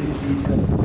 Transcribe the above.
57